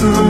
soon.